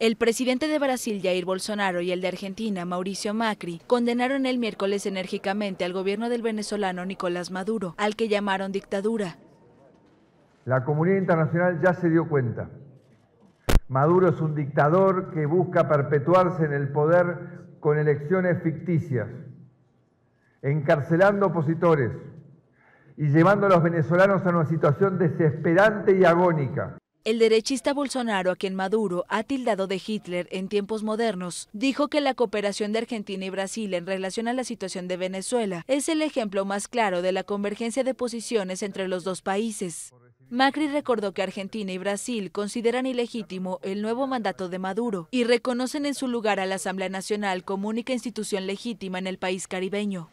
El presidente de Brasil, Jair Bolsonaro, y el de Argentina, Mauricio Macri, condenaron el miércoles enérgicamente al gobierno del venezolano Nicolás Maduro, al que llamaron dictadura. La comunidad internacional ya se dio cuenta. Maduro es un dictador que busca perpetuarse en el poder con elecciones ficticias, encarcelando opositores y llevando a los venezolanos a una situación desesperante y agónica. El derechista Bolsonaro, a quien Maduro ha tildado de Hitler en tiempos modernos, dijo que la cooperación de Argentina y Brasil en relación a la situación de Venezuela es el ejemplo más claro de la convergencia de posiciones entre los dos países. Macri recordó que Argentina y Brasil consideran ilegítimo el nuevo mandato de Maduro y reconocen en su lugar a la Asamblea Nacional como única institución legítima en el país caribeño.